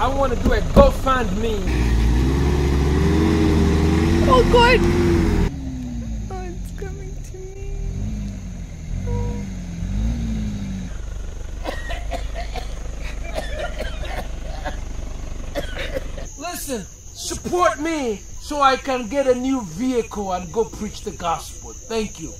I want to do a GoFundMe. Oh God! Oh, it's coming to me. Listen, support me so I can get a new vehicle and go preach the gospel. Thank you.